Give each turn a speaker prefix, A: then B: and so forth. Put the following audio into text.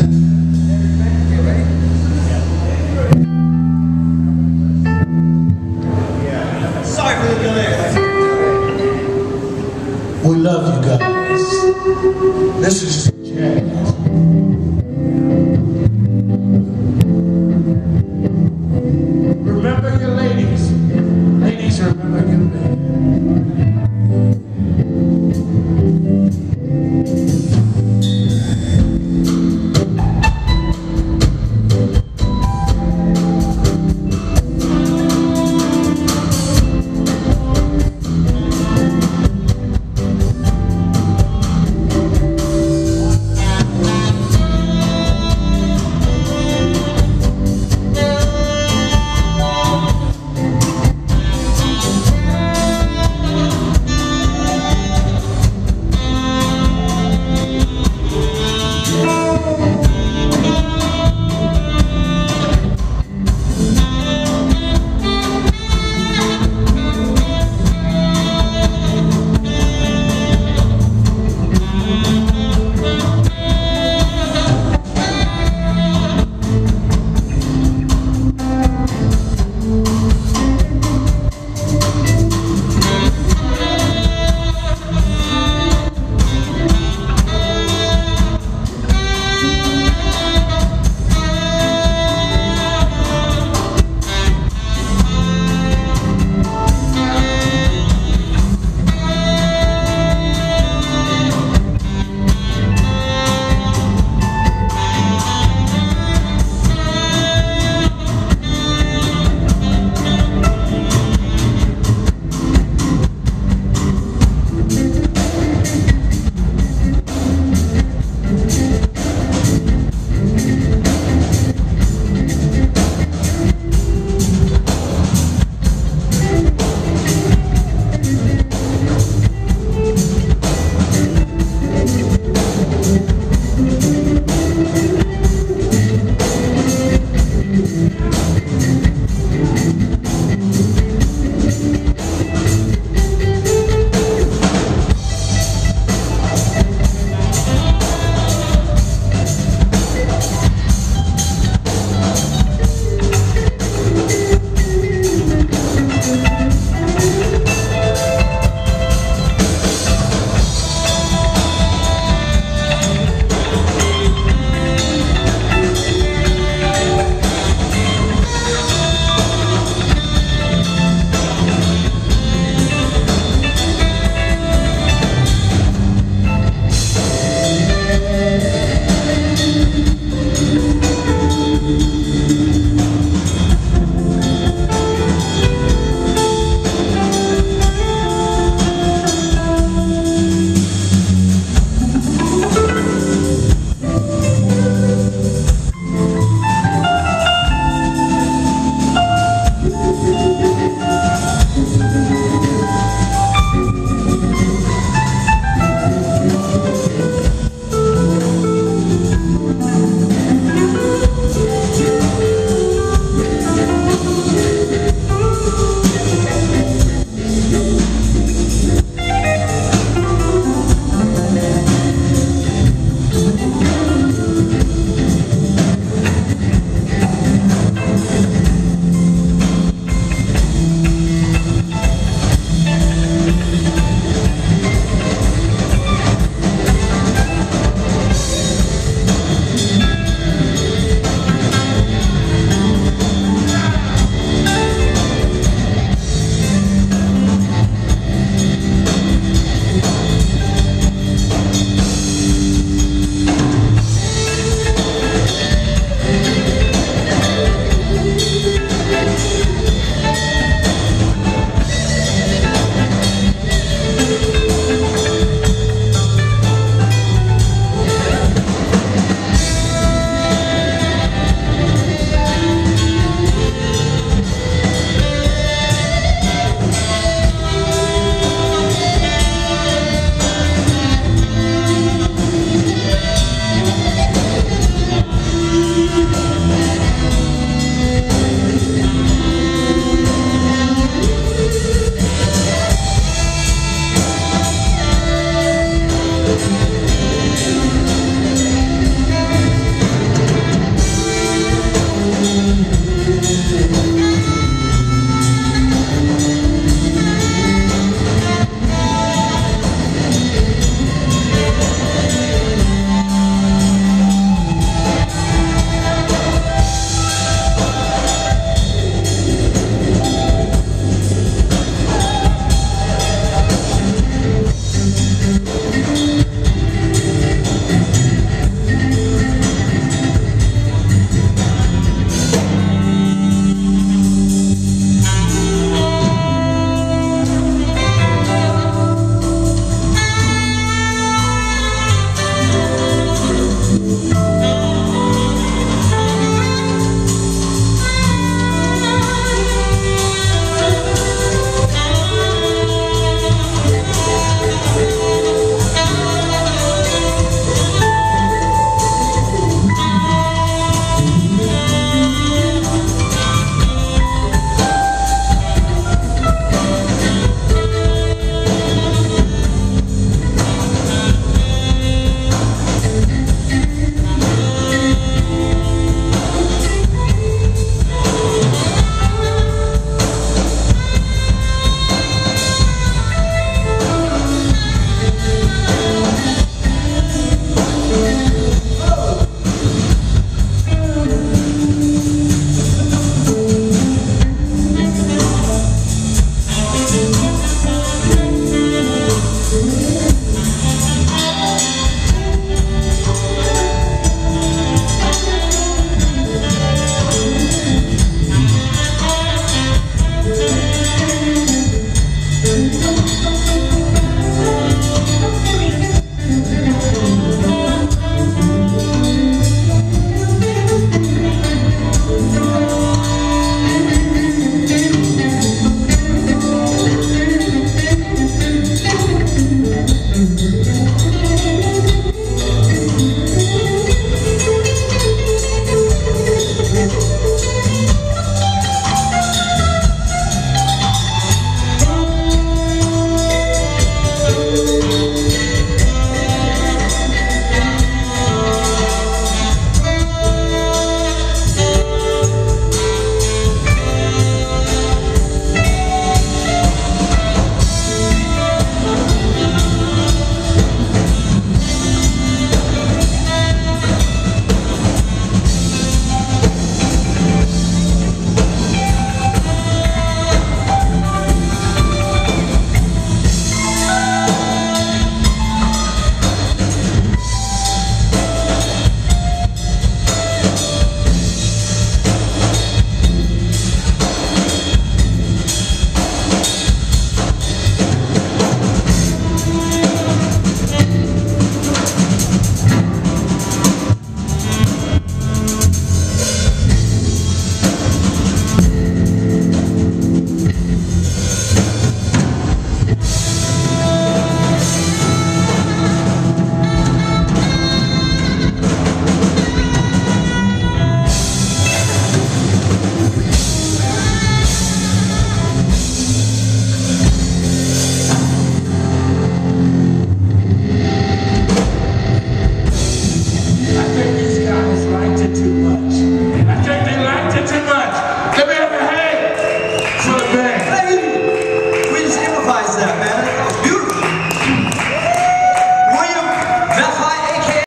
A: Yeah.